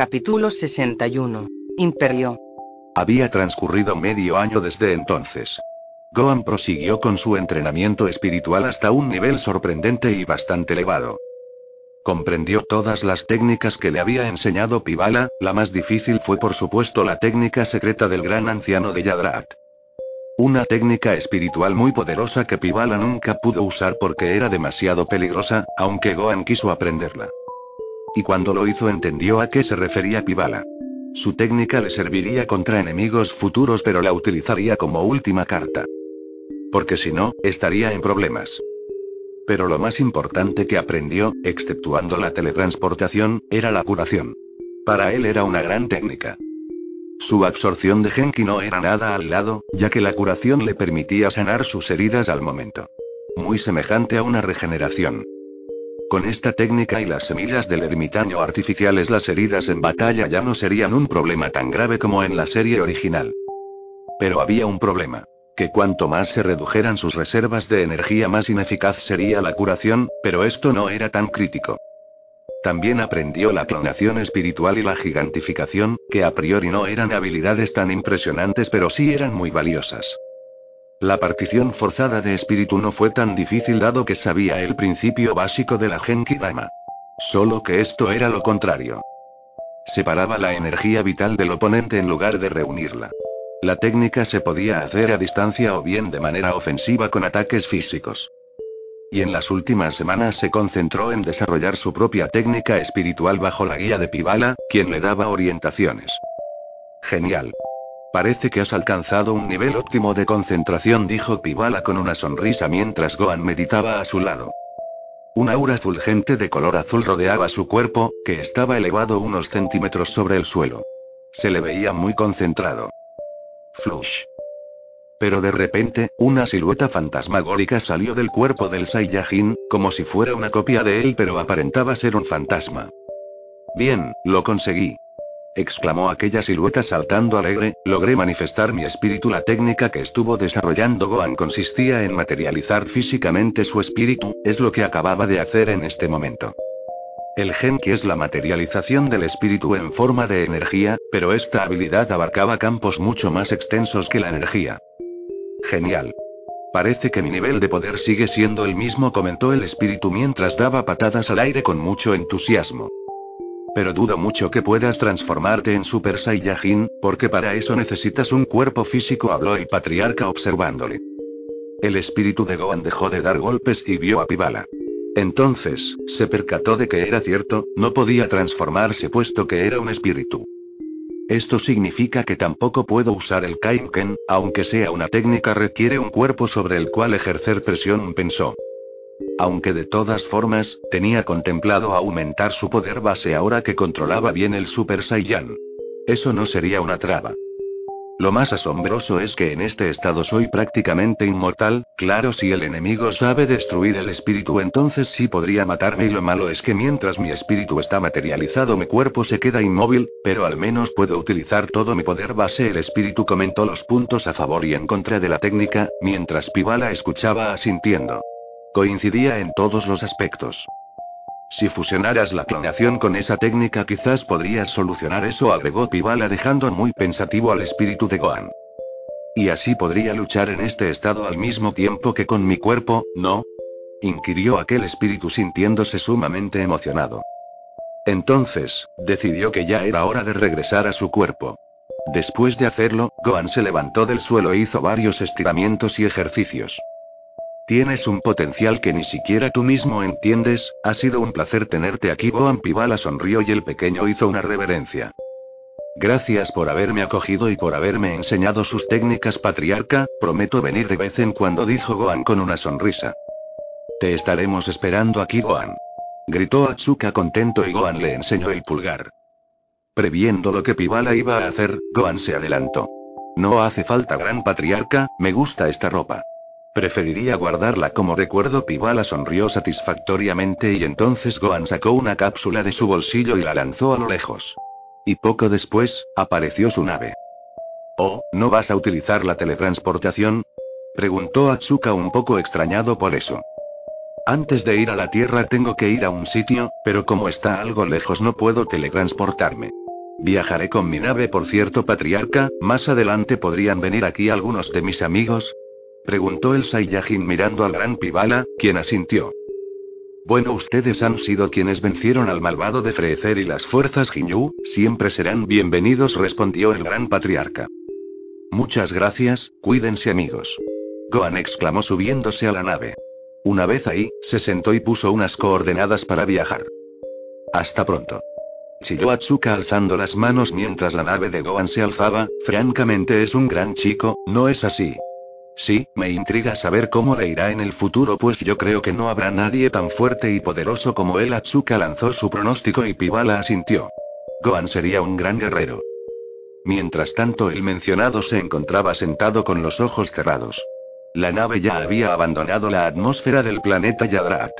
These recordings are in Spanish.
Capítulo 61. Imperio. Había transcurrido medio año desde entonces. Gohan prosiguió con su entrenamiento espiritual hasta un nivel sorprendente y bastante elevado. Comprendió todas las técnicas que le había enseñado Pibala, la más difícil fue por supuesto la técnica secreta del gran anciano de Yadrat. Una técnica espiritual muy poderosa que Pibala nunca pudo usar porque era demasiado peligrosa, aunque Gohan quiso aprenderla. Y cuando lo hizo entendió a qué se refería Pibala. Su técnica le serviría contra enemigos futuros pero la utilizaría como última carta. Porque si no, estaría en problemas. Pero lo más importante que aprendió, exceptuando la teletransportación, era la curación. Para él era una gran técnica. Su absorción de Genki no era nada al lado, ya que la curación le permitía sanar sus heridas al momento. Muy semejante a una regeneración. Con esta técnica y las semillas del ermitaño artificiales las heridas en batalla ya no serían un problema tan grave como en la serie original. Pero había un problema que cuanto más se redujeran sus reservas de energía más ineficaz sería la curación, pero esto no era tan crítico. También aprendió la clonación espiritual y la gigantificación, que a priori no eran habilidades tan impresionantes pero sí eran muy valiosas. La partición forzada de espíritu no fue tan difícil dado que sabía el principio básico de la Genki Dama. Solo que esto era lo contrario. Separaba la energía vital del oponente en lugar de reunirla. La técnica se podía hacer a distancia o bien de manera ofensiva con ataques físicos. Y en las últimas semanas se concentró en desarrollar su propia técnica espiritual bajo la guía de Pibala, quien le daba orientaciones. Genial. Parece que has alcanzado un nivel óptimo de concentración, dijo Pibala con una sonrisa mientras Gohan meditaba a su lado. Un aura fulgente de color azul rodeaba su cuerpo, que estaba elevado unos centímetros sobre el suelo. Se le veía muy concentrado. Flush. Pero de repente, una silueta fantasmagórica salió del cuerpo del Saiyajin, como si fuera una copia de él pero aparentaba ser un fantasma. Bien, lo conseguí. Exclamó aquella silueta saltando alegre, logré manifestar mi espíritu. La técnica que estuvo desarrollando Gohan consistía en materializar físicamente su espíritu, es lo que acababa de hacer en este momento. El Genki es la materialización del espíritu en forma de energía, pero esta habilidad abarcaba campos mucho más extensos que la energía. Genial. Parece que mi nivel de poder sigue siendo el mismo, comentó el espíritu mientras daba patadas al aire con mucho entusiasmo. Pero dudo mucho que puedas transformarte en Super Saiyajin, porque para eso necesitas un cuerpo físico, habló el patriarca observándole. El espíritu de Gohan dejó de dar golpes y vio a Pibala. Entonces, se percató de que era cierto, no podía transformarse puesto que era un espíritu. Esto significa que tampoco puedo usar el Kainken, aunque sea una técnica requiere un cuerpo sobre el cual ejercer presión, pensó. Aunque de todas formas, tenía contemplado aumentar su poder base ahora que controlaba bien el Super Saiyan. Eso no sería una traba. Lo más asombroso es que en este estado soy prácticamente inmortal, claro si el enemigo sabe destruir el espíritu entonces sí podría matarme y lo malo es que mientras mi espíritu está materializado mi cuerpo se queda inmóvil, pero al menos puedo utilizar todo mi poder base el espíritu comentó los puntos a favor y en contra de la técnica, mientras Pibala escuchaba asintiendo. Coincidía en todos los aspectos. Si fusionaras la clonación con esa técnica quizás podrías solucionar eso, agregó Pibala dejando muy pensativo al espíritu de Gohan. Y así podría luchar en este estado al mismo tiempo que con mi cuerpo, ¿no? inquirió aquel espíritu sintiéndose sumamente emocionado. Entonces, decidió que ya era hora de regresar a su cuerpo. Después de hacerlo, Gohan se levantó del suelo e hizo varios estiramientos y ejercicios. Tienes un potencial que ni siquiera tú mismo entiendes, ha sido un placer tenerte aquí. Gohan Pibala sonrió y el pequeño hizo una reverencia. Gracias por haberme acogido y por haberme enseñado sus técnicas patriarca, prometo venir de vez en cuando dijo Gohan con una sonrisa. Te estaremos esperando aquí Gohan. Gritó Atsuka contento y Gohan le enseñó el pulgar. Previendo lo que Pibala iba a hacer, Gohan se adelantó. No hace falta gran patriarca, me gusta esta ropa. Preferiría guardarla como recuerdo. Pibala sonrió satisfactoriamente y entonces Gohan sacó una cápsula de su bolsillo y la lanzó a lo lejos. Y poco después, apareció su nave. Oh, ¿no vas a utilizar la teletransportación? Preguntó Atsuka un poco extrañado por eso. Antes de ir a la Tierra tengo que ir a un sitio, pero como está algo lejos no puedo teletransportarme. Viajaré con mi nave, por cierto, patriarca, más adelante podrían venir aquí algunos de mis amigos. Preguntó el Saiyajin mirando al gran Pibala, quien asintió. Bueno, ustedes han sido quienes vencieron al malvado de Frecer y las fuerzas Ginyu, siempre serán bienvenidos, respondió el gran patriarca. Muchas gracias, cuídense amigos. Gohan exclamó subiéndose a la nave. Una vez ahí, se sentó y puso unas coordenadas para viajar. Hasta pronto. Chilló Atsuka alzando las manos mientras la nave de Gohan se alzaba, francamente es un gran chico, ¿no es así? Sí, me intriga saber cómo le irá en el futuro pues yo creo que no habrá nadie tan fuerte y poderoso como él. Atsuka lanzó su pronóstico y Pibala asintió. Gohan sería un gran guerrero. Mientras tanto el mencionado se encontraba sentado con los ojos cerrados. La nave ya había abandonado la atmósfera del planeta Yadrat.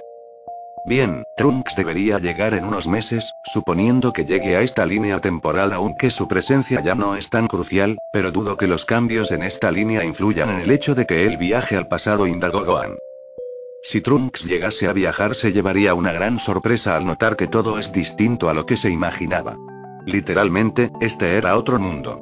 Bien, Trunks debería llegar en unos meses, suponiendo que llegue a esta línea temporal aunque su presencia ya no es tan crucial, pero dudo que los cambios en esta línea influyan en el hecho de que él viaje al pasado indagó Gohan. Si Trunks llegase a viajar se llevaría una gran sorpresa al notar que todo es distinto a lo que se imaginaba. Literalmente, este era otro mundo.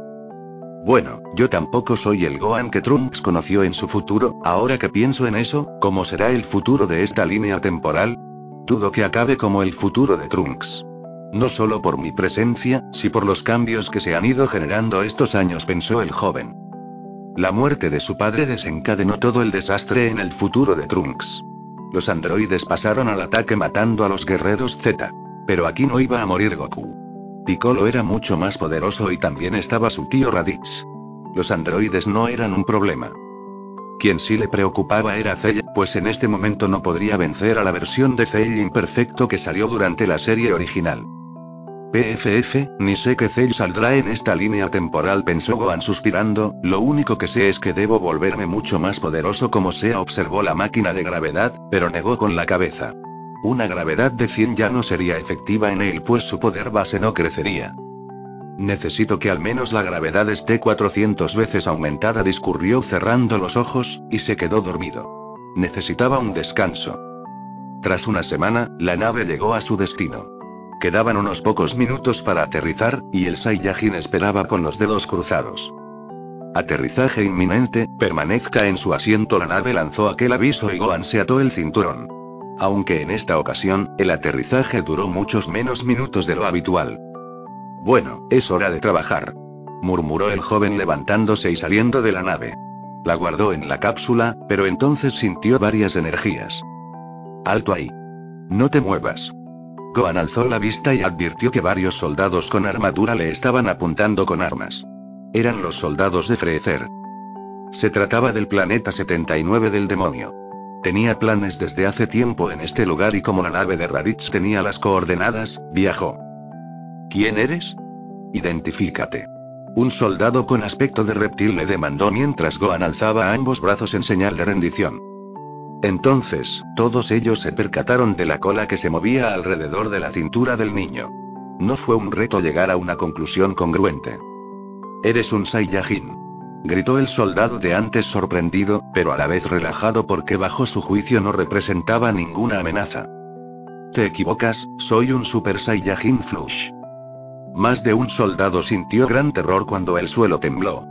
Bueno, yo tampoco soy el Gohan que Trunks conoció en su futuro, ahora que pienso en eso, ¿cómo será el futuro de esta línea temporal? Que acabe como el futuro de Trunks. No solo por mi presencia, si por los cambios que se han ido generando estos años, pensó el joven. La muerte de su padre desencadenó todo el desastre en el futuro de Trunks. Los androides pasaron al ataque matando a los guerreros Z. Pero aquí no iba a morir Goku. Piccolo era mucho más poderoso y también estaba su tío Raditz. Los androides no eran un problema. Quien sí le preocupaba era Cell, pues en este momento no podría vencer a la versión de Cell imperfecto que salió durante la serie original. PFF, ni sé que Cell saldrá en esta línea temporal, pensó Gohan suspirando, lo único que sé es que debo volverme mucho más poderoso como sea, observó la máquina de gravedad, pero negó con la cabeza. Una gravedad de 100 ya no sería efectiva en él, pues su poder base no crecería. Necesito que al menos la gravedad esté 400 veces aumentada, discurrió cerrando los ojos, y se quedó dormido. Necesitaba un descanso. Tras una semana, la nave llegó a su destino. Quedaban unos pocos minutos para aterrizar, y el Saiyajin esperaba con los dedos cruzados. Aterrizaje inminente, permanezca en su asiento. La nave lanzó aquel aviso y Gohan se ató el cinturón. Aunque en esta ocasión, el aterrizaje duró muchos menos minutos de lo habitual. Bueno, es hora de trabajar. Murmuró el joven levantándose y saliendo de la nave. La guardó en la cápsula, pero entonces sintió varias energías. Alto ahí. No te muevas. Gohan alzó la vista y advirtió que varios soldados con armadura le estaban apuntando con armas. Eran los soldados de Freezer. Se trataba del planeta 79 del demonio. Tenía planes desde hace tiempo en este lugar y como la nave de Raditz tenía las coordenadas, viajó. ¿Quién eres? Identifícate. Un soldado con aspecto de reptil le demandó mientras Gohan alzaba ambos brazos en señal de rendición. Entonces, todos ellos se percataron de la cola que se movía alrededor de la cintura del niño. No fue un reto llegar a una conclusión congruente. Eres un Saiyajin. Gritó el soldado de antes sorprendido, pero a la vez relajado porque bajo su juicio no representaba ninguna amenaza. Te equivocas, soy un Super Saiyajin Flush. Más de un soldado sintió gran terror cuando el suelo tembló.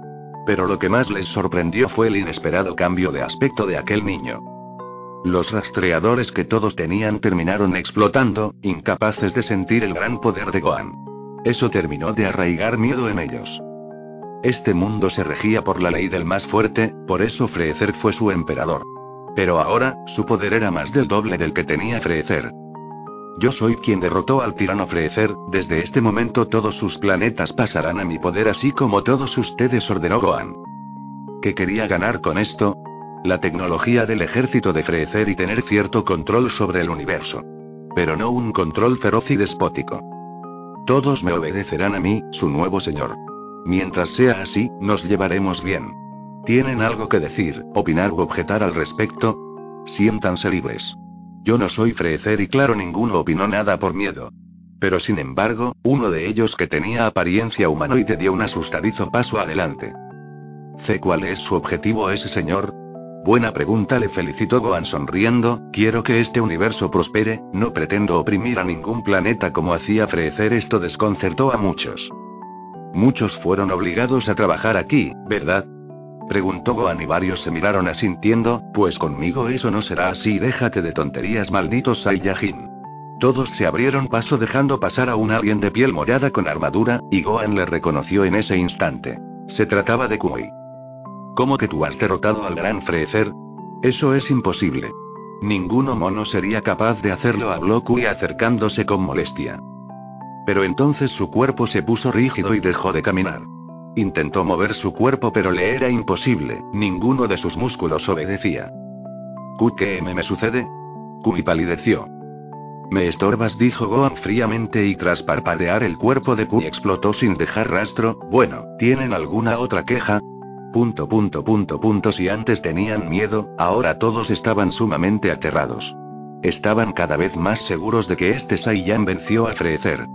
Pero lo que más les sorprendió fue el inesperado cambio de aspecto de aquel niño. Los rastreadores que todos tenían terminaron explotando, incapaces de sentir el gran poder de Gohan. Eso terminó de arraigar miedo en ellos. Este mundo se regía por la ley del más fuerte, por eso Freezer fue su emperador. Pero ahora, su poder era más del doble del que tenía Freezer. Yo soy quien derrotó al tirano Freezer, desde este momento todos sus planetas pasarán a mi poder así como todos ustedes ordenó Gohan. ¿Qué quería ganar con esto? La tecnología del ejército de Freezer y tener cierto control sobre el universo. Pero no un control feroz y despótico. Todos me obedecerán a mí, su nuevo señor. Mientras sea así, nos llevaremos bien. ¿Tienen algo que decir, opinar u objetar al respecto? Siéntanse libres. Yo no soy Freezer y claro ninguno opinó nada por miedo. Pero sin embargo, uno de ellos que tenía apariencia humanoide dio un asustadizo paso adelante. ¿Sé cuál es su objetivo ese señor? Buena pregunta le felicitó Gohan sonriendo, quiero que este universo prospere, no pretendo oprimir a ningún planeta como hacía Freezer esto desconcertó a muchos. Muchos fueron obligados a trabajar aquí, ¿verdad? Preguntó Gohan y varios se miraron asintiendo, pues conmigo eso no será así, déjate de tonterías malditos Saiyajin. Todos se abrieron paso dejando pasar a un alien de piel morada con armadura, y Gohan le reconoció en ese instante. Se trataba de Kui. ¿Cómo que tú has derrotado al gran Freezer? Eso es imposible. Ninguno mono sería capaz de hacerlo, habló Kui acercándose con molestia. Pero entonces su cuerpo se puso rígido y dejó de caminar. Intentó mover su cuerpo pero le era imposible, ninguno de sus músculos obedecía. ¿Ku qué me, me sucede? Kui palideció. Me estorbas, dijo Gohan fríamente y tras parpadear el cuerpo de Kui explotó sin dejar rastro. Bueno, ¿tienen alguna otra queja? Punto punto punto punto si antes tenían miedo, ahora todos estaban sumamente aterrados. Estaban cada vez más seguros de que este Saiyan venció a Freezer.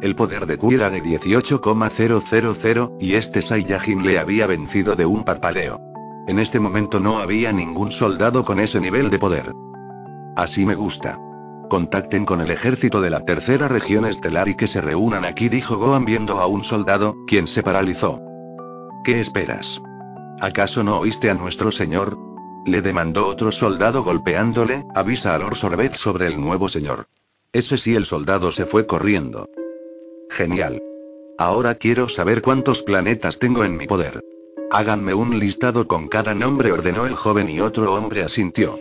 El poder de Q era de 18,000, y este Saiyajin le había vencido de un parpadeo. En este momento no había ningún soldado con ese nivel de poder. Así me gusta. Contacten con el ejército de la tercera región estelar y que se reúnan aquí, dijo Gohan viendo a un soldado, quien se paralizó. ¿Qué esperas? ¿Acaso no oíste a nuestro señor? Le demandó otro soldado golpeándole, avisa a Lord Sorbet sobre el nuevo señor. Ese sí el soldado se fue corriendo. Genial. Ahora quiero saber cuántos planetas tengo en mi poder. Háganme un listado con cada nombre, ordenó el joven y otro hombre asintió.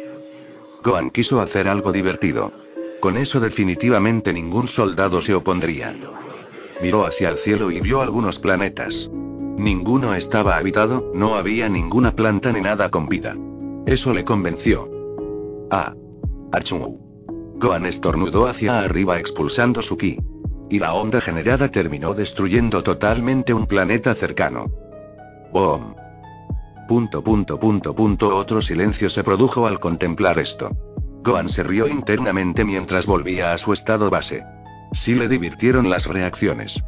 Gohan quiso hacer algo divertido. Con eso definitivamente ningún soldado se opondría. Miró hacia el cielo y vio algunos planetas. Ninguno estaba habitado, no había ninguna planta ni nada con vida. Eso le convenció. Ah. Achú. Gohan estornudó hacia arriba expulsando su ki y la onda generada terminó destruyendo totalmente un planeta cercano. Boom. Punto punto otro silencio se produjo al contemplar esto. Gohan se rió internamente mientras volvía a su estado base. Sí le divirtieron las reacciones.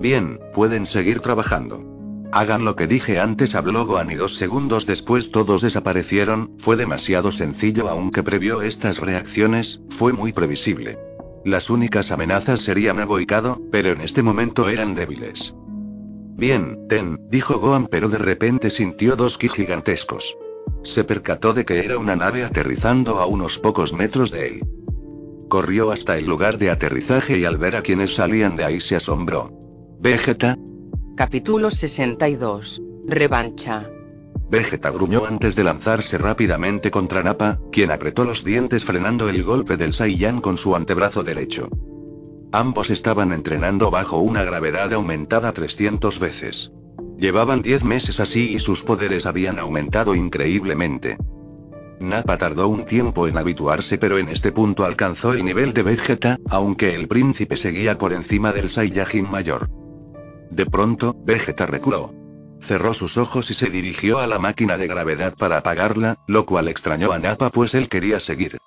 Bien, pueden seguir trabajando. Hagan lo que dije antes, habló Gohan y dos segundos después todos desaparecieron, fue demasiado sencillo aunque previó estas reacciones, fue muy previsible. Las únicas amenazas serían Aboicado, pero en este momento eran débiles. Bien, Ten, dijo Gohan, pero de repente sintió dos ki gigantescos. Se percató de que era una nave aterrizando a unos pocos metros de él. Corrió hasta el lugar de aterrizaje y al ver a quienes salían de ahí se asombró. Vegeta. Capítulo 62. Revancha. Vegeta gruñó antes de lanzarse rápidamente contra Nappa, quien apretó los dientes frenando el golpe del Saiyan con su antebrazo derecho. Ambos estaban entrenando bajo una gravedad aumentada 300 veces. Llevaban 10 meses así y sus poderes habían aumentado increíblemente. Nappa tardó un tiempo en habituarse pero en este punto alcanzó el nivel de Vegeta, aunque el príncipe seguía por encima del Saiyajin mayor. De pronto, Vegeta reculó. Cerró sus ojos y se dirigió a la máquina de gravedad para apagarla, lo cual extrañó a Nappa pues él quería seguir.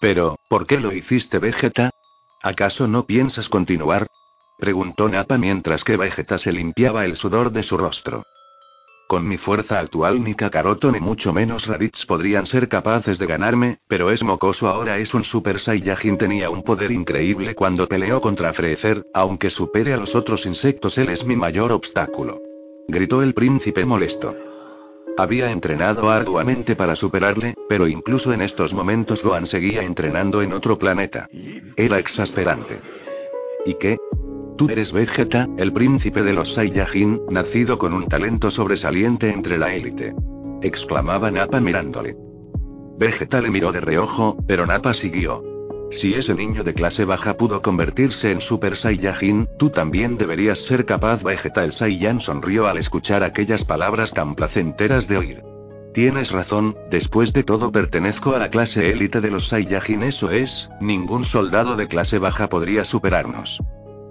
Pero, ¿por qué lo hiciste Vegeta? ¿Acaso no piensas continuar? Preguntó Nappa mientras que Vegeta se limpiaba el sudor de su rostro. Con mi fuerza actual ni Kakaroto ni mucho menos Raditz podrían ser capaces de ganarme, pero es mocoso ahora es un Super Saiyajin tenía un poder increíble cuando peleó contra Freezer, aunque supere a los otros insectos él es mi mayor obstáculo gritó el príncipe molesto. Había entrenado arduamente para superarle, pero incluso en estos momentos Gohan seguía entrenando en otro planeta. Era exasperante. ¿Y qué? Tú eres Vegeta, el príncipe de los Saiyajin, nacido con un talento sobresaliente entre la élite. Exclamaba Nappa mirándole. Vegeta le miró de reojo, pero Nappa siguió. Si ese niño de clase baja pudo convertirse en Super Saiyajin, tú también deberías ser capaz. Vegeta el Saiyan sonrió al escuchar aquellas palabras tan placenteras de oír. Tienes razón, después de todo pertenezco a la clase élite de los Saiyajin, eso es, ningún soldado de clase baja podría superarnos.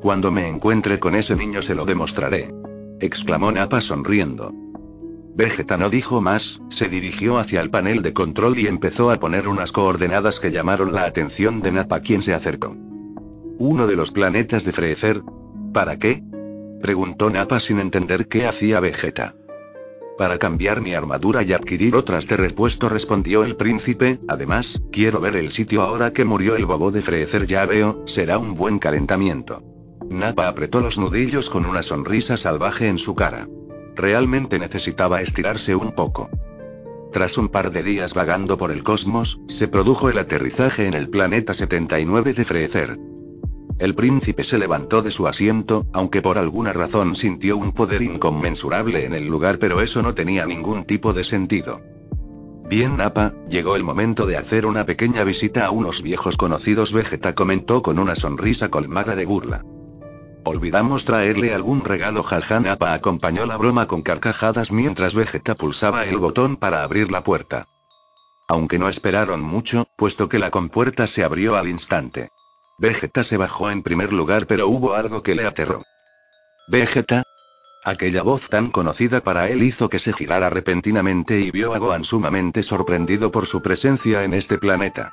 Cuando me encuentre con ese niño se lo demostraré. Exclamó Nappa sonriendo. Vegeta no dijo más, se dirigió hacia el panel de control y empezó a poner unas coordenadas que llamaron la atención de Nappa quien se acercó. Uno de los planetas de Freezer. ¿Para qué? Preguntó Nappa sin entender qué hacía Vegeta. Para cambiar mi armadura y adquirir otras de repuesto respondió el príncipe, además, quiero ver el sitio ahora que murió el bobo de Freezer ya veo, será un buen calentamiento. Napa apretó los nudillos con una sonrisa salvaje en su cara. Realmente necesitaba estirarse un poco. Tras un par de días vagando por el cosmos, se produjo el aterrizaje en el planeta 79 de Freezer. El príncipe se levantó de su asiento, aunque por alguna razón sintió un poder inconmensurable en el lugar, pero eso no tenía ningún tipo de sentido. Bien, Napa, llegó el momento de hacer una pequeña visita a unos viejos conocidos, Vegeta comentó con una sonrisa colmada de burla. Olvidamos traerle algún regalo, jaja. Napa acompañó la broma con carcajadas mientras Vegeta pulsaba el botón para abrir la puerta. Aunque no esperaron mucho, puesto que la compuerta se abrió al instante. Vegeta se bajó en primer lugar, pero hubo algo que le aterró. Vegeta. Aquella voz tan conocida para él hizo que se girara repentinamente y vio a Gohan sumamente sorprendido por su presencia en este planeta.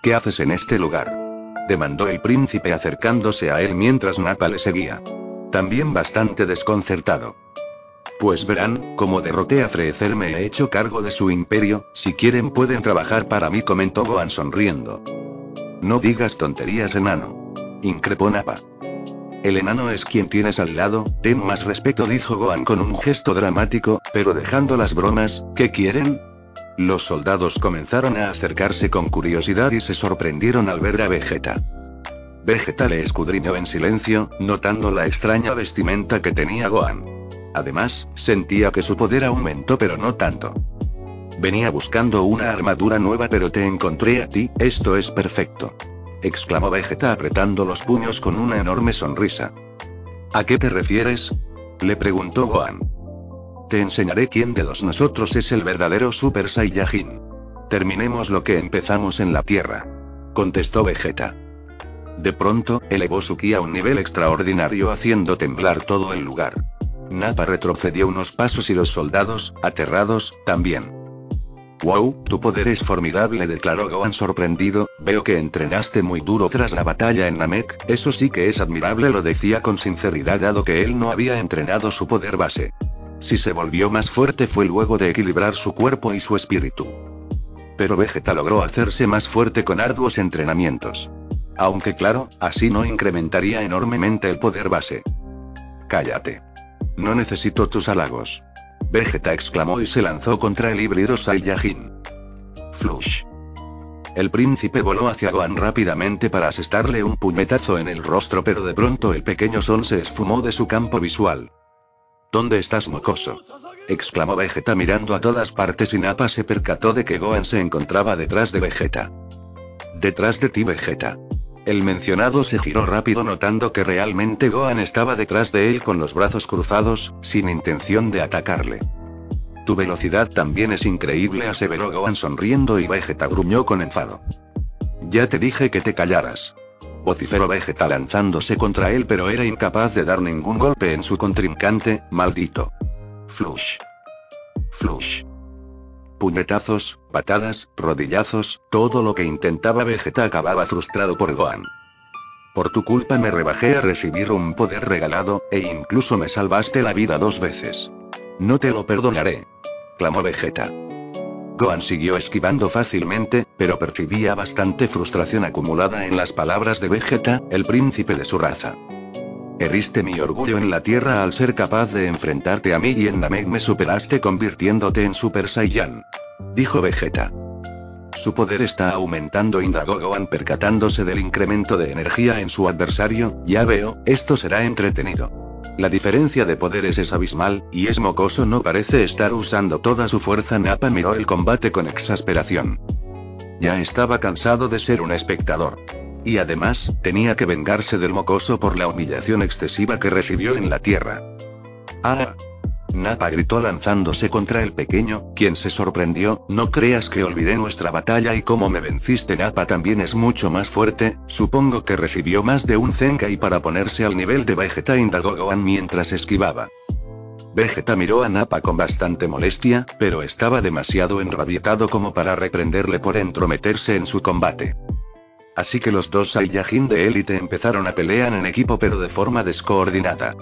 ¿Qué haces en este lugar? Demandó el príncipe acercándose a él mientras Nappa le seguía. También bastante desconcertado. Pues verán, como derroté a Freezer me he hecho cargo de su imperio, si quieren pueden trabajar para mí comentó Gohan sonriendo. No digas tonterías, enano. Increpó Napa. El enano es quien tienes al lado, ten más respeto, dijo Gohan con un gesto dramático, pero dejando las bromas, ¿qué quieren? Los soldados comenzaron a acercarse con curiosidad y se sorprendieron al ver a Vegeta. Vegeta le escudriñó en silencio, notando la extraña vestimenta que tenía Gohan. Además, sentía que su poder aumentó pero no tanto. Venía buscando una armadura nueva pero te encontré a ti, esto es perfecto. Exclamó Vegeta apretando los puños con una enorme sonrisa. ¿A qué te refieres? Le preguntó Gohan. Te enseñaré quién de los nosotros es el verdadero Super Saiyajin. Terminemos lo que empezamos en la Tierra. Contestó Vegeta. De pronto, elevó su ki a un nivel extraordinario haciendo temblar todo el lugar. Nappa retrocedió unos pasos y los soldados, aterrados, también. Wow, tu poder es formidable, declaró Gohan sorprendido. Veo que entrenaste muy duro tras la batalla en Namek, eso sí que es admirable, lo decía con sinceridad dado que él no había entrenado su poder base. Si se volvió más fuerte fue luego de equilibrar su cuerpo y su espíritu. Pero Vegeta logró hacerse más fuerte con arduos entrenamientos. Aunque claro, así no incrementaría enormemente el poder base. Cállate. No necesito tus halagos. Vegeta exclamó y se lanzó contra el híbrido Saiyajin. Flush. El príncipe voló hacia Gohan rápidamente para asestarle un puñetazo en el rostro, pero de pronto el pequeño Son se esfumó de su campo visual. ¿Dónde estás, mocoso? exclamó Vegeta mirando a todas partes y Nappa se percató de que Gohan se encontraba detrás de Vegeta. Detrás de ti, Vegeta. El mencionado se giró rápido notando que realmente Gohan estaba detrás de él con los brazos cruzados, sin intención de atacarle. Tu velocidad también es increíble, aseveró Gohan sonriendo y Vegeta gruñó con enfado. Ya te dije que te callaras. Vociferó Vegeta lanzándose contra él pero era incapaz de dar ningún golpe en su contrincante, maldito. Flush. Flush puñetazos, patadas, rodillazos, todo lo que intentaba Vegeta acababa frustrado por Gohan. Por tu culpa me rebajé a recibir un poder regalado, e incluso me salvaste la vida dos veces. No te lo perdonaré. Clamó Vegeta. Gohan siguió esquivando fácilmente, pero percibía bastante frustración acumulada en las palabras de Vegeta, el príncipe de su raza. Heriste mi orgullo en la tierra al ser capaz de enfrentarte a mí y en Namek me superaste convirtiéndote en Super Saiyan. Dijo Vegeta. Su poder está aumentando, indagó Gohan percatándose del incremento de energía en su adversario, ya veo, esto será entretenido. La diferencia de poderes es abismal, y es mocoso no parece estar usando toda su fuerza. Nappa miró el combate con exasperación. Ya estaba cansado de ser un espectador. Y además, tenía que vengarse del mocoso por la humillación excesiva que recibió en la tierra. ¡Ah! Napa gritó lanzándose contra el pequeño, quien se sorprendió, no creas que olvidé nuestra batalla y cómo me venciste Napa también es mucho más fuerte, supongo que recibió más de un Zenkai para ponerse al nivel de Vegeta indagó Gohan mientras esquivaba. Vegeta miró a Napa con bastante molestia, pero estaba demasiado enrabietado como para reprenderle por entrometerse en su combate. Así que los dos Saiyajin de élite empezaron a pelear en equipo pero de forma descoordinada.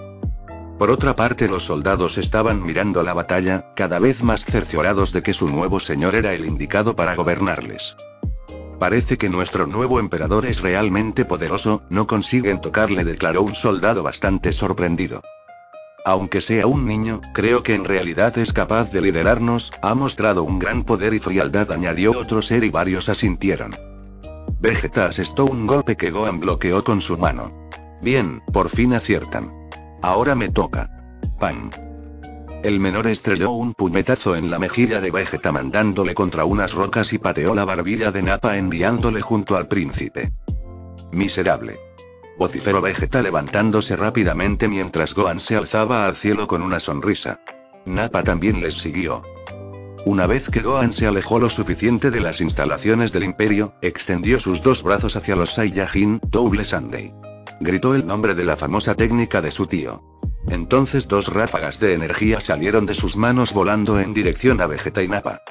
Por otra parte los soldados estaban mirando la batalla, cada vez más cerciorados de que su nuevo señor era el indicado para gobernarles. Parece que nuestro nuevo emperador es realmente poderoso, no consiguen tocarle, declaró un soldado bastante sorprendido. Aunque sea un niño, creo que en realidad es capaz de liderarnos, ha mostrado un gran poder y frialdad, añadió otro ser y varios asintieron. Vegeta asestó un golpe que Gohan bloqueó con su mano. Bien, por fin aciertan. Ahora me toca. Pan. El menor estrelló un puñetazo en la mejilla de Vegeta mandándole contra unas rocas y pateó la barbilla de Nappa enviándole junto al príncipe. Miserable. Vociferó Vegeta levantándose rápidamente mientras Gohan se alzaba al cielo con una sonrisa. Nappa también les siguió. Una vez que Gohan se alejó lo suficiente de las instalaciones del imperio, extendió sus dos brazos hacia los Saiyajin, Double Sunday. Gritó el nombre de la famosa técnica de su tío. Entonces dos ráfagas de energía salieron de sus manos volando en dirección a Vegeta y Nappa.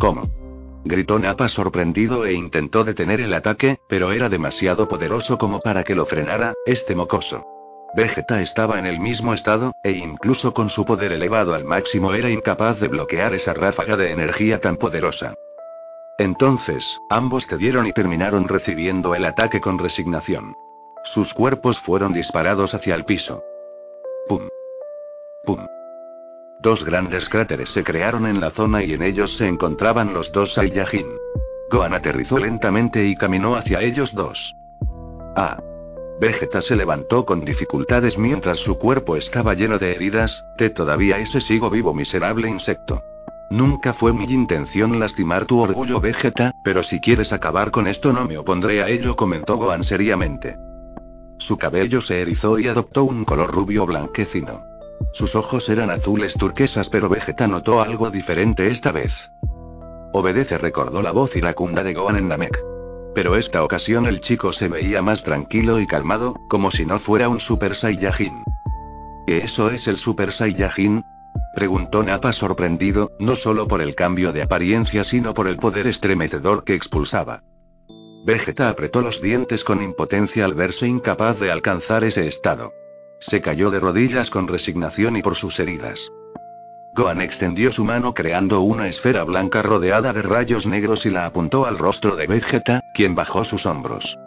¿Cómo? Gritó Nappa sorprendido e intentó detener el ataque, pero era demasiado poderoso como para que lo frenara, este mocoso. Vegeta estaba en el mismo estado, e incluso con su poder elevado al máximo era incapaz de bloquear esa ráfaga de energía tan poderosa. Entonces, ambos cedieron y terminaron recibiendo el ataque con resignación. Sus cuerpos fueron disparados hacia el piso. Pum. Pum. Dos grandes cráteres se crearon en la zona y en ellos se encontraban los dos Saiyajin. Gohan aterrizó lentamente y caminó hacia ellos dos. Ah. Vegeta se levantó con dificultades mientras su cuerpo estaba lleno de heridas, te todavía ese sigo vivo miserable insecto. Nunca fue mi intención lastimar tu orgullo Vegeta, pero si quieres acabar con esto no me opondré a ello comentó Gohan seriamente. Su cabello se erizó y adoptó un color rubio blanquecino. Sus ojos eran azules turquesas, pero Vegeta notó algo diferente esta vez. Obedece recordó la voz iracunda de Gohan en Namek. Pero esta ocasión el chico se veía más tranquilo y calmado, como si no fuera un Super Saiyajin. ¿Qué eso es el Super Saiyajin? Preguntó Nappa sorprendido, no solo por el cambio de apariencia sino por el poder estremecedor que expulsaba. Vegeta apretó los dientes con impotencia al verse incapaz de alcanzar ese estado. Se cayó de rodillas con resignación y por sus heridas. Gohan extendió su mano creando una esfera blanca rodeada de rayos negros y la apuntó al rostro de Vegeta, quien bajó sus hombros.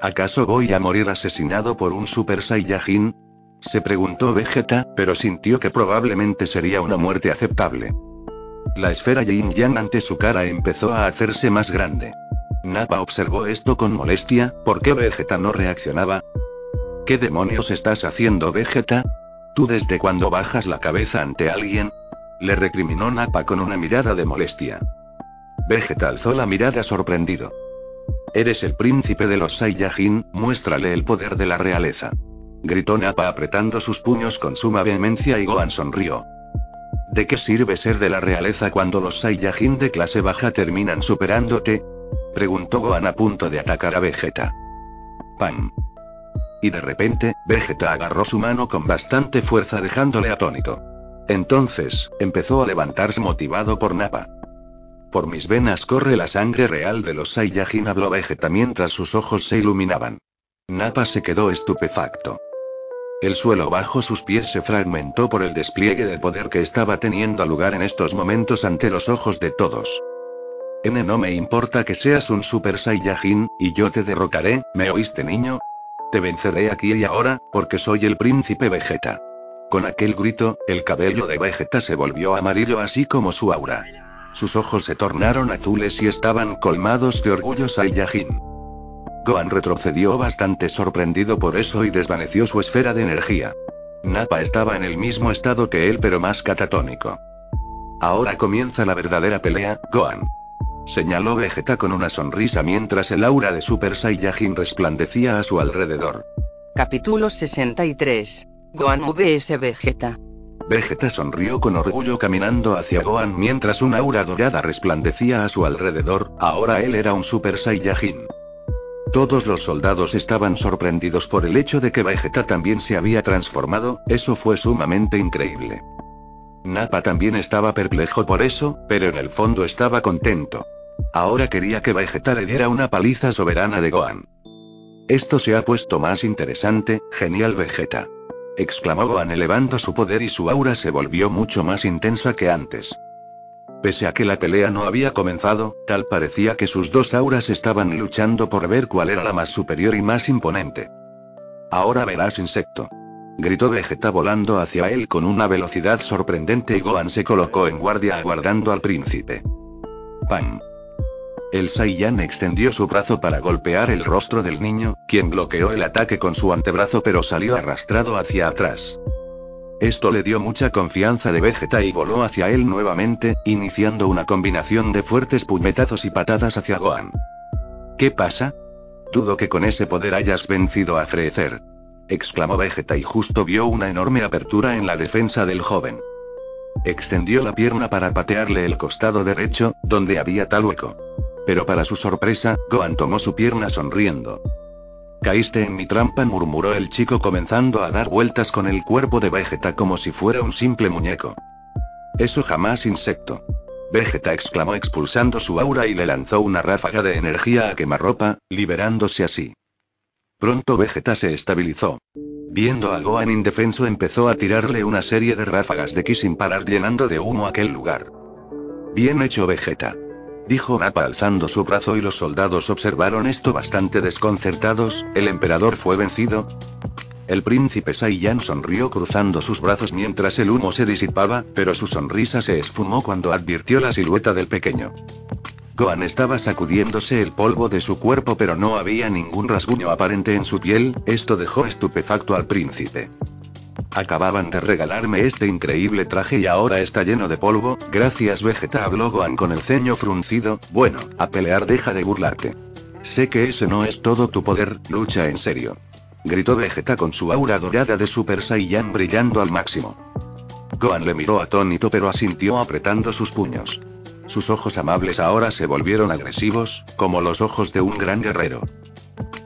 ¿Acaso voy a morir asesinado por un Super Saiyajin? Se preguntó Vegeta, pero sintió que probablemente sería una muerte aceptable. La esfera Yin Yang ante su cara empezó a hacerse más grande. Nappa observó esto con molestia, ¿por qué Vegeta no reaccionaba? ¿Qué demonios estás haciendo Vegeta? ¿Tú desde cuando bajas la cabeza ante alguien? Le recriminó Nappa con una mirada de molestia. Vegeta alzó la mirada sorprendido. Eres el príncipe de los Saiyajin, muéstrale el poder de la realeza. Gritó Nappa apretando sus puños con suma vehemencia y Gohan sonrió. ¿De qué sirve ser de la realeza cuando los Saiyajin de clase baja terminan superándote? Preguntó Gohan a punto de atacar a Vegeta. ¡Pam! Y de repente, Vegeta agarró su mano con bastante fuerza dejándole atónito. Entonces, empezó a levantarse motivado por Nappa. Por mis venas corre la sangre real de los Saiyajin habló Vegeta mientras sus ojos se iluminaban. Nappa se quedó estupefacto. El suelo bajo sus pies se fragmentó por el despliegue de poder que estaba teniendo lugar en estos momentos ante los ojos de todos. N no me importa que seas un Super Saiyajin, y yo te derrocaré, ¿me oíste niño? Te venceré aquí y ahora, porque soy el príncipe Vegeta. Con aquel grito, el cabello de Vegeta se volvió amarillo así como su aura. Sus ojos se tornaron azules y estaban colmados de orgullo Saiyajin. Gohan retrocedió bastante sorprendido por eso y desvaneció su esfera de energía. Nappa estaba en el mismo estado que él pero más catatónico. Ahora comienza la verdadera pelea, Gohan señaló Vegeta con una sonrisa mientras el aura de Super Saiyajin resplandecía a su alrededor. Capítulo 63. Gohan vs Vegeta. Vegeta sonrió con orgullo caminando hacia Gohan mientras una aura dorada resplandecía a su alrededor, ahora él era un Super Saiyajin. Todos los soldados estaban sorprendidos por el hecho de que Vegeta también se había transformado, eso fue sumamente increíble. Nappa también estaba perplejo por eso, pero en el fondo estaba contento. Ahora quería que Vegeta le diera una paliza soberana de Gohan. Esto se ha puesto más interesante, genial Vegeta. Exclamó Gohan elevando su poder y su aura se volvió mucho más intensa que antes. Pese a que la pelea no había comenzado, tal parecía que sus dos auras estaban luchando por ver cuál era la más superior y más imponente. Ahora verás insecto. Gritó Vegeta volando hacia él con una velocidad sorprendente y Gohan se colocó en guardia aguardando al príncipe. ¡Pam! El Saiyan extendió su brazo para golpear el rostro del niño, quien bloqueó el ataque con su antebrazo pero salió arrastrado hacia atrás. Esto le dio mucha confianza de Vegeta y voló hacia él nuevamente, iniciando una combinación de fuertes puñetazos y patadas hacia Gohan. ¿Qué pasa? Dudo que con ese poder hayas vencido a Freezer. exclamó Vegeta y justo vio una enorme apertura en la defensa del joven. Extendió la pierna para patearle el costado derecho, donde había tal hueco. Pero para su sorpresa, Gohan tomó su pierna sonriendo. Caíste en mi trampa, murmuró el chico comenzando a dar vueltas con el cuerpo de Vegeta como si fuera un simple muñeco. Eso jamás insecto. Vegeta exclamó expulsando su aura y le lanzó una ráfaga de energía a quemarropa, liberándose así. Pronto Vegeta se estabilizó. Viendo a Gohan indefenso empezó a tirarle una serie de ráfagas de ki sin parar llenando de humo aquel lugar. Bien hecho Vegeta dijo Nappa alzando su brazo y los soldados observaron esto bastante desconcertados, ¿el emperador fue vencido? El príncipe Saiyan sonrió cruzando sus brazos mientras el humo se disipaba, pero su sonrisa se esfumó cuando advirtió la silueta del pequeño. Gohan estaba sacudiéndose el polvo de su cuerpo pero no había ningún rasguño aparente en su piel, esto dejó estupefacto al príncipe. Acababan de regalarme este increíble traje y ahora está lleno de polvo, gracias Vegeta habló Gohan con el ceño fruncido, bueno, a pelear deja de burlarte. Sé que ese no es todo tu poder, lucha en serio. Gritó Vegeta con su aura dorada de Super Saiyan brillando al máximo. Gohan le miró atónito pero asintió apretando sus puños. Sus ojos amables ahora se volvieron agresivos, como los ojos de un gran guerrero.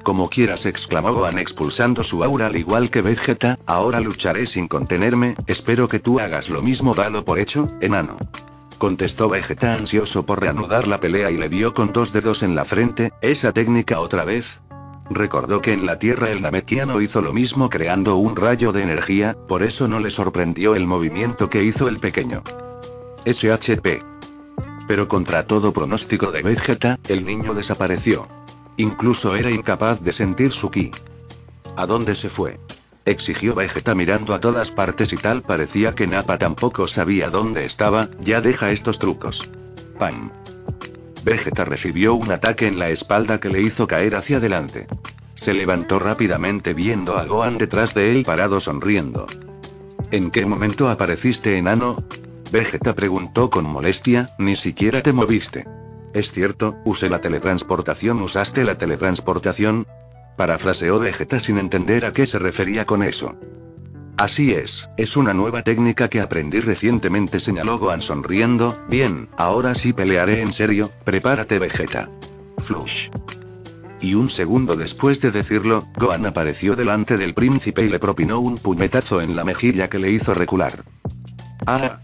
Como quieras, exclamó Gohan expulsando su aura al igual que Vegeta, ahora lucharé sin contenerme, espero que tú hagas lo mismo dado por hecho, enano. Contestó Vegeta ansioso por reanudar la pelea y le vio con dos dedos en la frente, esa técnica otra vez. Recordó que en la Tierra el Namekiano hizo lo mismo creando un rayo de energía, por eso no le sorprendió el movimiento que hizo el pequeño. SHP. Pero contra todo pronóstico de Vegeta, el niño desapareció. Incluso era incapaz de sentir su ki. ¿A dónde se fue? Exigió Vegeta mirando a todas partes y tal parecía que Nappa tampoco sabía dónde estaba, ya deja estos trucos. ¡Pam! Vegeta recibió un ataque en la espalda que le hizo caer hacia adelante. Se levantó rápidamente viendo a Gohan detrás de él parado sonriendo. ¿En qué momento apareciste enano? Vegeta preguntó con molestia, ni siquiera te moviste. Es cierto, usé la teletransportación. ¿Usaste la teletransportación? Parafraseó Vegeta sin entender a qué se refería con eso. Así es, es una nueva técnica que aprendí recientemente, señaló Gohan sonriendo. Bien, ahora sí pelearé en serio, prepárate Vegeta. Flush. Y un segundo después de decirlo, Gohan apareció delante del príncipe y le propinó un puñetazo en la mejilla que le hizo recular. ¡Ah!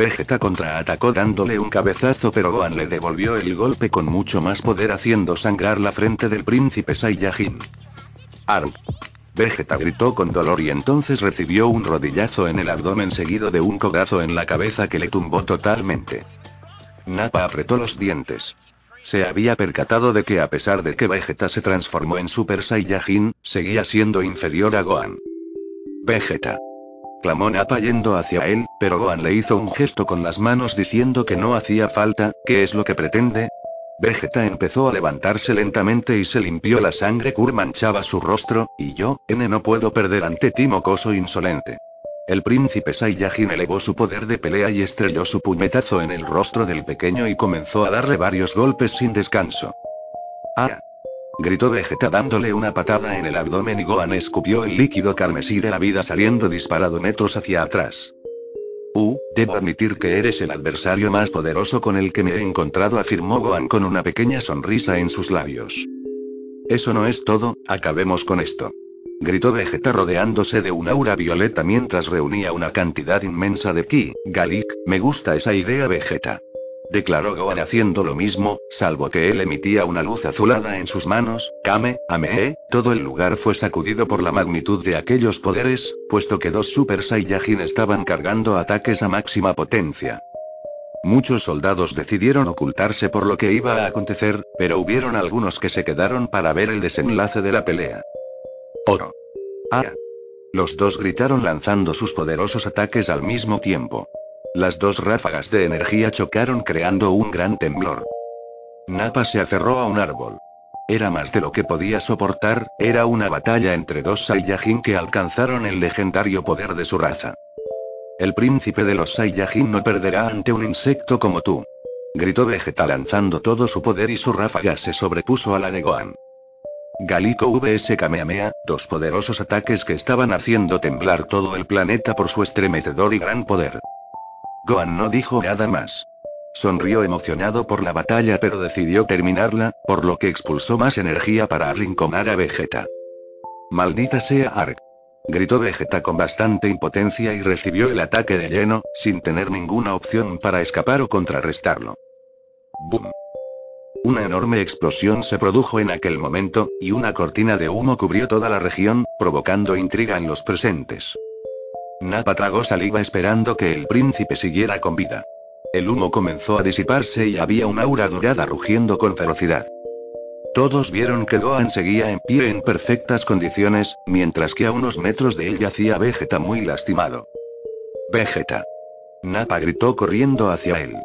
Vegeta contraatacó dándole un cabezazo pero Gohan le devolvió el golpe con mucho más poder haciendo sangrar la frente del príncipe Saiyajin. ¡Arg! Vegeta gritó con dolor y entonces recibió un rodillazo en el abdomen seguido de un cogazo en la cabeza que le tumbó totalmente. Nappa apretó los dientes. Se había percatado de que a pesar de que Vegeta se transformó en Super Saiyajin, seguía siendo inferior a Gohan. Vegeta clamó Nappa yendo hacia él, pero Gohan le hizo un gesto con las manos diciendo que no hacía falta, ¿qué es lo que pretende? Vegeta empezó a levantarse lentamente y se limpió la sangre que manchaba su rostro, y yo, N no puedo perder ante ti mocoso insolente. El príncipe Saiyajin elevó su poder de pelea y estrelló su puñetazo en el rostro del pequeño y comenzó a darle varios golpes sin descanso. ¡Ah! Gritó Vegeta dándole una patada en el abdomen y Gohan escupió el líquido carmesí de la vida saliendo disparado metros hacia atrás. Uh, debo admitir que eres el adversario más poderoso con el que me he encontrado, afirmó Gohan con una pequeña sonrisa en sus labios. Eso no es todo, acabemos con esto. Gritó Vegeta rodeándose de un aura violeta mientras reunía una cantidad inmensa de ki. Galik, me gusta esa idea Vegeta declaró Gohan haciendo lo mismo, salvo que él emitía una luz azulada en sus manos, Kame, Ame, todo el lugar fue sacudido por la magnitud de aquellos poderes, puesto que dos Super Saiyajin estaban cargando ataques a máxima potencia. Muchos soldados decidieron ocultarse por lo que iba a acontecer, pero hubieron algunos que se quedaron para ver el desenlace de la pelea. Oro. Ah. Los dos gritaron lanzando sus poderosos ataques al mismo tiempo. Las dos ráfagas de energía chocaron creando un gran temblor. Napa se aferró a un árbol. Era más de lo que podía soportar, era una batalla entre dos Saiyajin que alcanzaron el legendario poder de su raza. El príncipe de los Saiyajin no perderá ante un insecto como tú. Gritó Vegeta lanzando todo su poder y su ráfaga se sobrepuso a la de Gohan. Galico vs Kamehameha, dos poderosos ataques que estaban haciendo temblar todo el planeta por su estremecedor y gran poder. Gohan no dijo nada más. Sonrió emocionado por la batalla pero decidió terminarla, por lo que expulsó más energía para arrinconar a Vegeta. Maldita sea Ark. Gritó Vegeta con bastante impotencia y recibió el ataque de lleno, sin tener ninguna opción para escapar o contrarrestarlo. ¡Bum! Una enorme explosión se produjo en aquel momento, y una cortina de humo cubrió toda la región, provocando intriga en los presentes. Napa tragó saliva esperando que el príncipe siguiera con vida. El humo comenzó a disiparse y había un aura dorada rugiendo con ferocidad. Todos vieron que Gohan seguía en pie en perfectas condiciones, mientras que a unos metros de él yacía Vegeta muy lastimado. Vegeta. Nappa gritó corriendo hacia él.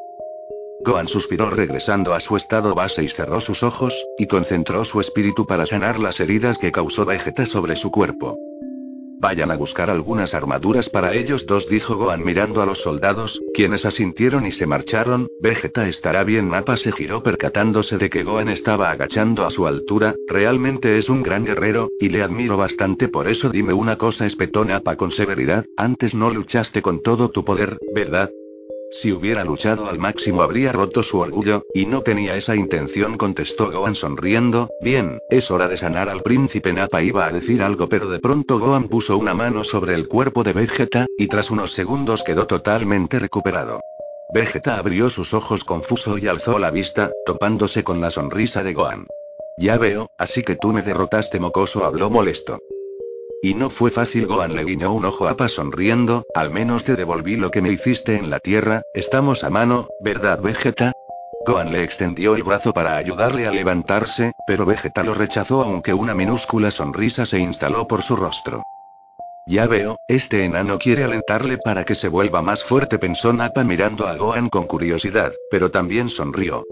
Gohan suspiró regresando a su estado base y cerró sus ojos, y concentró su espíritu para sanar las heridas que causó Vegeta sobre su cuerpo. Vayan a buscar algunas armaduras para ellos dos, dijo Gohan mirando a los soldados, quienes asintieron y se marcharon. Vegeta estará bien. Nappa se giró percatándose de que Gohan estaba agachando a su altura, realmente es un gran guerrero, y le admiro bastante por eso dime una cosa espetó Nappa con severidad, antes no luchaste con todo tu poder, ¿verdad? Si hubiera luchado al máximo habría roto su orgullo, y no tenía esa intención, contestó Gohan sonriendo. Bien, es hora de sanar al príncipe Nappa iba a decir algo, pero de pronto Gohan puso una mano sobre el cuerpo de Vegeta, y tras unos segundos quedó totalmente recuperado. Vegeta abrió sus ojos confuso y alzó la vista, topándose con la sonrisa de Gohan. Ya veo, así que tú me derrotaste mocoso habló molesto. Y no fue fácil, Gohan le guiñó un ojo a Pa sonriendo, al menos te devolví lo que me hiciste en la tierra, estamos a mano, ¿verdad Vegeta? Gohan le extendió el brazo para ayudarle a levantarse, pero Vegeta lo rechazó aunque una minúscula sonrisa se instaló por su rostro. Ya veo, este enano quiere alentarle para que se vuelva más fuerte, pensó Nappa mirando a Gohan con curiosidad, pero también sonrió.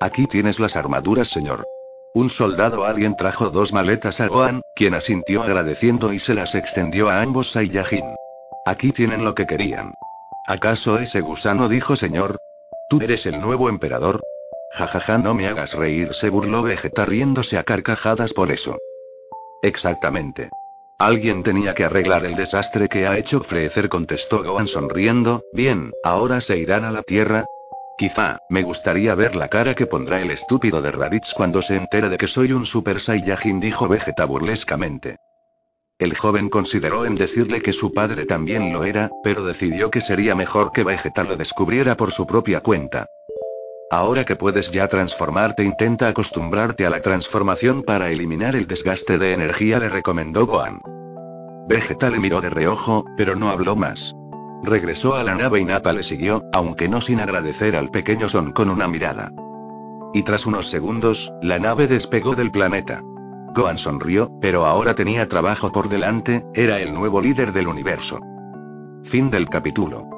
Aquí tienes las armaduras, señor. Un soldado alien trajo dos maletas a Gohan, quien asintió agradeciendo y se las extendió a ambos Saiyajin. Aquí tienen lo que querían. ¿Acaso ese gusano dijo señor? ¿Tú eres el nuevo emperador? Jajaja, no me hagas reír, se burló Vegeta riéndose a carcajadas por eso. Exactamente. Alguien tenía que arreglar el desastre que ha hecho Freezer, contestó Gohan sonriendo. Bien, ahora se irán a la Tierra, Quizá, me gustaría ver la cara que pondrá el estúpido de Raditz cuando se entere de que soy un Super Saiyajin, dijo Vegeta burlescamente. El joven consideró en decirle que su padre también lo era, pero decidió que sería mejor que Vegeta lo descubriera por su propia cuenta. Ahora que puedes ya transformarte, intenta acostumbrarte a la transformación para eliminar el desgaste de energía, le recomendó Gohan. Vegeta le miró de reojo, pero no habló más. Regresó a la nave y Nappa le siguió, aunque no sin agradecer al pequeño Son con una mirada. Y tras unos segundos, la nave despegó del planeta. Gohan sonrió, pero ahora tenía trabajo por delante, era el nuevo líder del universo. Fin del capítulo.